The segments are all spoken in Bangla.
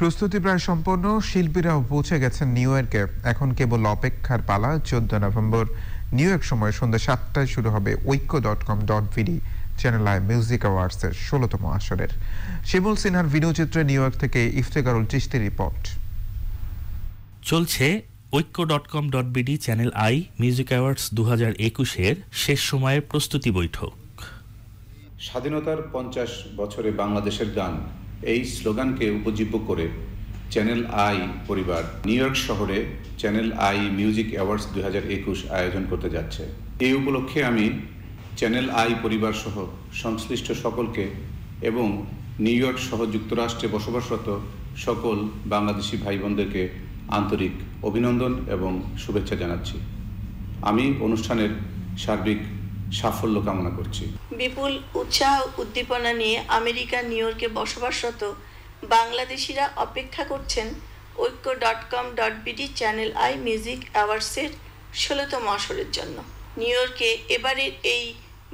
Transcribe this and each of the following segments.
প্রস্তুতি প্রায় সম্পন্ন শিল্পীরাও পৌঁছে গেছেন নিউ ইয়র্কে। এখন কেবল অপেক্ষার পালা চোদ্দ নভেম্বর নিউ ইয়র্ক সময় সন্ধ্যা সাতটায় শুরু হবে Oikko dot com dot BD channel I music অ্যাওয়ার্ডসের ষোলোতম আসরের। শিমুল সিনহার ভিডিওচিত্রে নিউ ইয়র্ক থেকে ইফতেকারুল চিস্তি রিপোর্ট। চলছে Oikko dot com dot BD channel I music awards দু হাজার একুশের শেষ সময়ের প্রস্তুতি বৈঠক। স্বাধীনতার পঞ্চাশ বছরে বাংলাদেশের গান এই স্লোগানকে উপজীব্য করে চ্যানেল আই পরিবার নিউ ইয়র্ক শহরে চ্যানেল আই মিউজিক অ্যাওয়ার্ডস দুই হাজার একুশ আয়োজন করতে যাচ্ছে। এই উপলক্ষে আমি চ্যানেল আই পরিবার সহ সংশ্লিষ্ট সকলকে এবং নিউ ইয়র্ক সহ যুক্তরাষ্ট্রে বসবাসরত সকল বাংলাদেশি ভাই বোনদেরকে আন্তরিক অভিনন্দন এবং শুভেচ্ছা জানাচ্ছি। আমি অনুষ্ঠানের সার্বিক সাফল্য কামনা করছি। বিপুল উৎসাহ উদ্দীপনা নিয়ে আমেরিকা, নিউ ইয়র্কে বসবাসরত বাংলাদেশিরা অপেক্ষা করছেন Oikko dot com dot BD channel I music অ্যাওয়ার্ডসের ষোলোতম আসরের জন্য। নিউ ইয়র্কে এবারের এই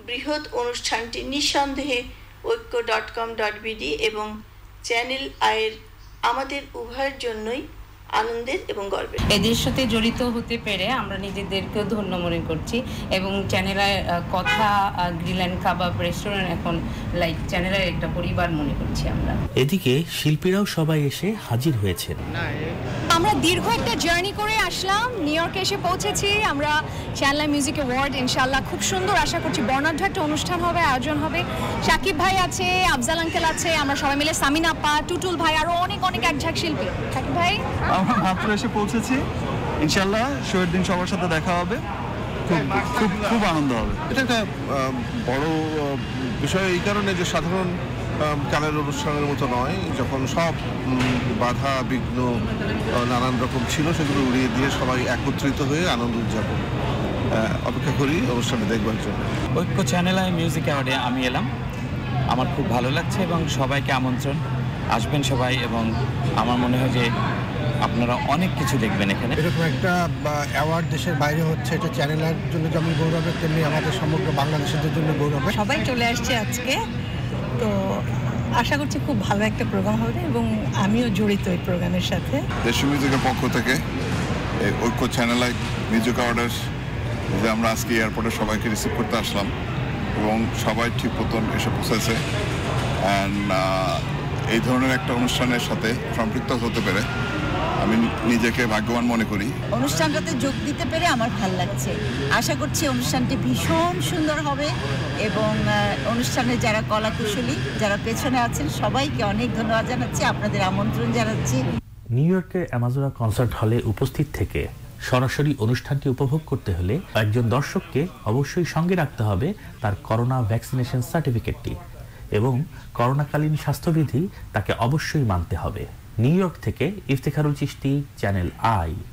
বৃহৎ অনুষ্ঠানটি নিঃসন্দেহে Oikko dot com dot BD এবং চ্যানেল আয়ের আমাদের উভয়ের জন্যই আনন্দের এবং গর্বের। এদের সাথে জড়িত হতে পেরে আমরা নিজেদেরকেও ধন্য মনে করছি এবং চ্যানেলের কথা গ্রিল অ্যান্ড কাবাব রেস্টুরেন্ট এখন লাইক চ্যানেলের একটা পরিবার মনে করছি আমরা। এদিকে শিল্পীরাও সবাই এসে হাজির হয়েছেন। আমরা দীর্ঘ একটা জার্নি করে আসলাম। নিউ ইয়র্কে এসে পৌঁছেছি। আমরা চ্যানেল মিউজিক অ্যাওয়ার্ড ইনশাল্লাহ খুব সুন্দর আশা করছি। বর্ণাঢ্য একটা অনুষ্ঠান হবে আয়োজন হবে। সাকিব ভাই আছে আফজাল আঙ্কেল আছে আমরা সবাই মিলে সামিন আপা টুটুল ভাই আরও অনেক অনেক একঝাক শিল্পী। সাকিব ভাই? আমরা মাত্র এসে পৌঁছেছি। ইনশাল্লাহ শোয়ের দিন সবার সাথে দেখা হবে। খুব খুব খুব আনন্দ হবে। এটা একটা বড় বিষয় এই কারণে যে সাধারণ গানের অনুষ্ঠানের মতো নয় যখন সব বাধা বিঘ্ন নানান রকম ছিল সেগুলো উড়িয়ে দিয়ে সবাই একত্রিত হয়ে আনন্দ উদযাপন। অপেক্ষা করি অনুষ্ঠানটা দেখবার জন্য। ঐক্য চ্যানেল আই মিউজিক অ্যাওয়ার্ডে আমি এলাম। আমার খুব ভালো লাগছে এবং সবাইকে আমন্ত্রণ। আসবেন সবাই এবং আমার মনে হয় যে আপনারা অনেক কিছু দেখবেন এখানে। এরকম একটা অ্যাওয়ার্ড দেশের বাইরে হচ্ছে এটা চ্যানেলের জন্য যেমন গৌরবের তেমনি আমাদের সমগ্র বাংলাদেশের জন্য গৌরবের। সবাই চলে আসছে আজকে। তো আশা করছি খুব ভালো একটা প্রোগ্রাম হবে এবং আমিও জড়িত এই প্রোগ্রামের সাথে। দেশ মিউজিকের পক্ষ থেকে এই ঐক্য চ্যানেল মিউজিক অর্ডার যে আমরা আজকে এয়ারপোর্টে সবাইকে রিসিভ করতে আসলাম এবং সবাই ঠিক মতন এসে পৌঁছেছে। অ্যান্ড এই ধরনের একটা অনুষ্ঠানের সাথে সম্পৃক্ত হতে পেরে আমি নিজেকে ভাগ্যবান মনে করি। অনুষ্ঠানটাতে যোগ দিতে পেরে আমার ভালো লাগছে। আশা করছি অনুষ্ঠানটি ভীষণ সুন্দর হবে এবং অনুষ্ঠানে যারা কলাকুশলী যারা পেছনে আছেন সবাইকে অনেক ধন্যবাদ জানাচ্ছি। আপনাদের আমন্ত্রণ জানাচ্ছি। নিউ ইয়র্কের অ্যামাজোনা কনসার্ট হলে উপস্থিত থেকে সরাসরি অনুষ্ঠানটি উপভোগ করতে হলে একজন দর্শককে অবশ্যই সঙ্গে রাখতে হবে তার করোনা ভ্যাকসিনেশন সার্টিফিকেটটি এবং করোনাকালীন স্বাস্থ্যবিধি তাকে অবশ্যই মানতে হবে। নিউ ইয়র্ক থেকে ইফতেখারুল চিস্তি চ্যানেল আই।